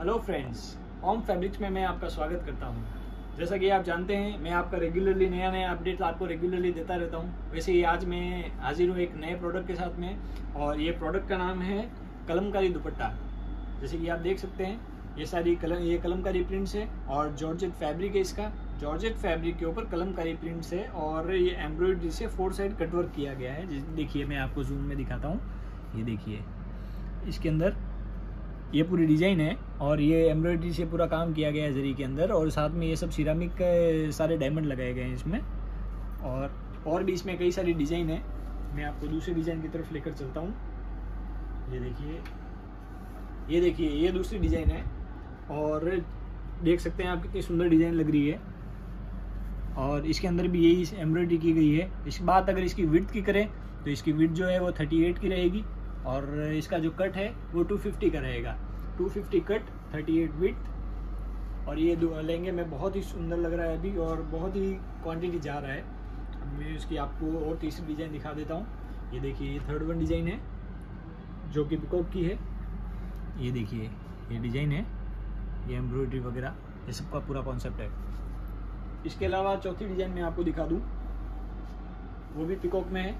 Hello friends ओम fabrics में मैं आपका स्वागत करता हूँ। जैसा कि आप जानते हैं, मैं आपका रेगुलरली नया नया अपडेट आपको रेगुलरली देता रहता हूँ। वैसे ही आज मैं हाजिर हूँ एक नए प्रोडक्ट के साथ में, और ये प्रोडक्ट का नाम है कलमकारी दुपट्टा। जैसे कि आप देख सकते हैं, ये सारी कलम ये कलमकारी प्रिंट्स है, और जॉर्जेट फैब्रिक है इसका। जॉर्जेट फैब्रिक के ऊपर कलमकारी प्रिंट्स है, और ये एम्ब्रॉयडरी से फोर साइड कटवर्क किया गया है। देखिए, मैं आपको जूम में दिखाता हूँ। ये देखिए, इसके अंदर ये पूरी डिज़ाइन है और ये एम्ब्रॉयडरी से पूरा काम किया गया है जरी के अंदर और साथ में ये सब सिरामिक सारे डायमंड लगाए गए हैं इसमें। और और भी इसमें कई सारी डिज़ाइन है। मैं आपको दूसरी डिज़ाइन की तरफ़ लेकर चलता हूँ। ये देखिए ये देखिए, ये दूसरी डिज़ाइन है। और देख सकते हैं आप कितनी सुंदर डिज़ाइन लग रही है। और इसके अंदर भी यही एम्ब्रॉयडरी की गई है। इस बात अगर इसकी विड्थ की करें तो इसकी विड्थ जो है वो 38 की रहेगी। और इसका जो कट है, वो 250 का रहेगा। 250 कट 38 विथ और ये लहंगे में बहुत ही सुंदर लग रहा है अभी और बहुत ही क्वांटिटी जा रहा है। मैं इसकी आपको और तीसरी डिज़ाइन दिखा देता हूँ। ये देखिए ये थर्ड वन डिज़ाइन है जो कि पिकॉक की है। ये देखिए ये डिज़ाइन है ये एम्ब्रॉयडरी वगैरह ये सबका पूरा कॉन्सेप्ट है। इसके अलावा चौथी डिज़ाइन मैं आपको दिखा दूँ। वो भी पिकॉक में है।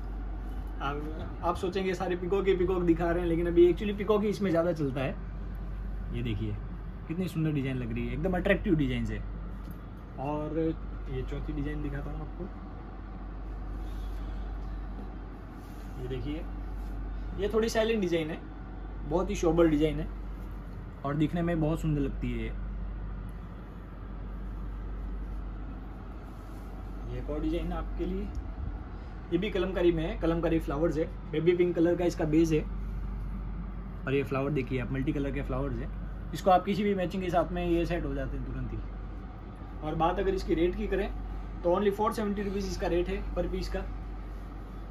आप, आप सोचेंगे सारे पिकॉक ही पिकॉक दिखा रहे हैं लेकिन अभी एक्चुअली पिकॉक ही इसमें ज़्यादा चलता है। ये देखिए, कितनी सुंदर डिज़ाइन लग रही है, एकदम अट्रैक्टिव डिज़ाइन है और ये चौथी डिज़ाइन दिखाता हूँ आपको। ये देखिए, ये थोड़ी साइलेंट डिज़ाइन है, बहुत ही शोबल डिज़ाइन है, और दिखने में बहुत सुंदर लगती है ये। एक और डिज़ाइन है आपके लिए। ये भी कलमकारी में है, कलमकारी फ्लावर्स है बेबी पिंक कलर का इसका बेस है। और ये फ्लावर देखिए, आप मल्टी कलर के फ्लावर्स है। इसको आप किसी भी मैचिंग के साथ में ये सेट हो जाते हैं तुरंत ही। और बात अगर इसकी रेट की करें तो ओनली फोर सेवेंटी रुपीज़ इसका रेट है पर पीस का।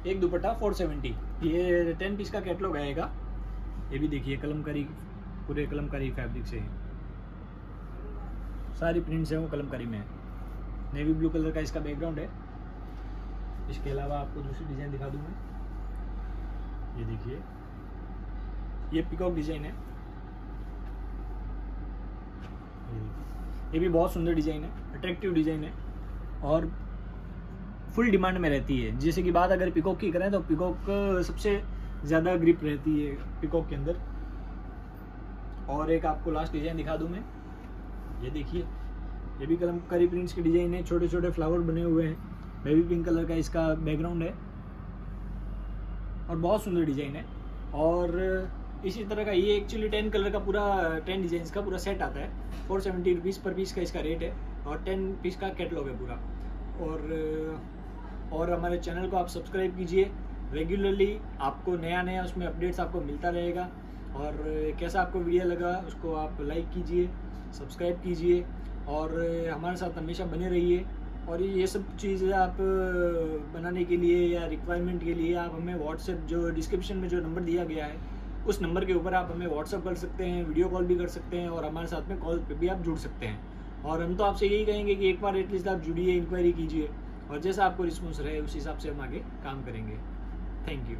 एक दुपट्टा फोर सेवेंटी ये टेन पीस का कैटलॉग आएगा। ये भी देखिए, कलमकारी, पूरे कलमकारी फैब्रिक से। है सारी प्रिंट्स हैं वो कलमकारी में। है नेवी ब्लू कलर का इसका बैकग्राउंड है। इसके अलावा आपको दूसरी डिज़ाइन दिखा दूँ मैं ये देखिए। ये पिकॉक डिज़ाइन है। ये भी बहुत सुंदर डिज़ाइन है अट्रैक्टिव डिज़ाइन है और फुल डिमांड में रहती है। जैसे कि बात अगर पिकॉक की करें तो पिकॉक सबसे ज़्यादा ग्रिप रहती है पिकॉक के अंदर। और एक आपको लास्ट डिज़ाइन दिखा दूँ मैं। ये देखिए, ये भी कलम करी प्रिंट्स के डिज़ाइन है छोटे छोटे फ्लावर बने हुए हैं। बेबी पिंक कलर का इसका बैकग्राउंड है। और बहुत सुंदर डिज़ाइन है। और इसी तरह का, ये एक्चुअली टेन कलर का पूरा टेन डिज़ाइन का पूरा सेट आता है। Four seventy rupees per piece का इसका रेट है और टेन पीस का कैटलॉग है पूरा। और और हमारे चैनल को आप सब्सक्राइब कीजिए रेगुलरली आपको नया नया उसमें अपडेट्स आपको मिलता रहेगा। और कैसा आपको वीडियो लगा उसको आप लाइक कीजिए सब्सक्राइब कीजिए और हमारे साथ हमेशा बने रहिए। और ये सब चीज़ें आप बनाने के लिए या रिक्वायरमेंट के लिए आप हमें व्हाट्सएप जो डिस्क्रिप्शन में जो नंबर दिया गया है उस नंबर के ऊपर आप हमें व्हाट्सअप कर सकते हैं वीडियो कॉल भी कर सकते हैं और हमारे साथ में कॉल पर भी आप जुड़ सकते हैं। और हम तो आपसे यही कहेंगे कि एक बार एटलीस्ट आप जुड़िए इंक्वायरी कीजिए और जैसा आपको रिस्पॉन्स रहे, उस हिसाब से हम आगे काम करेंगे। Thank you